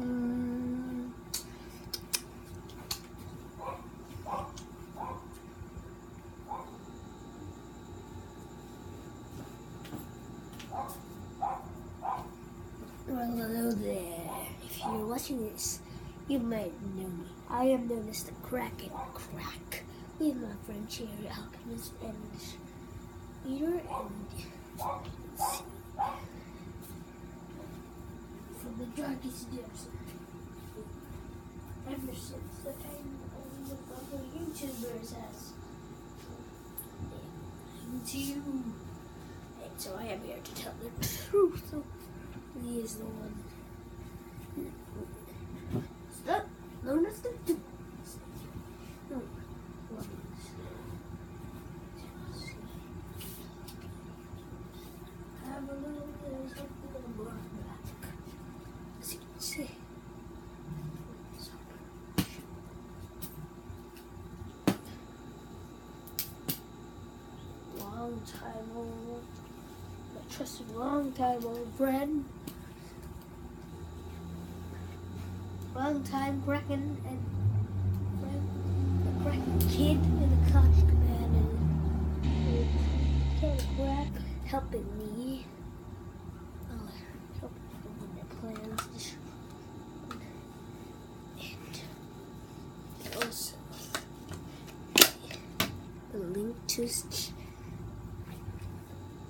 Mm. Well, hello there. If you're watching this, you might know me. I am known as the Kraken Krack. With my friend Cherry Alchemist and Eater and Ever since the time of the other YouTubers has to you. And so I am here to tell the truth. He is the one. Stop. No. No. Have a little bit of something in the back. As you can see. Long time old. My trusted long time old friend. Long time Kraken and the kid and the Conch command and Ken Crack helping me. Oh, helping plans. And also the link to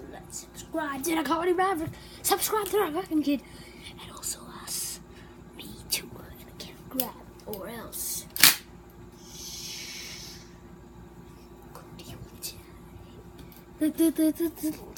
Helping me. Plans. To let subscribe to the Comedy Maverick. Subscribe to the Kraken Kid. And also us. Me too. And I can't grab. Or else. Time.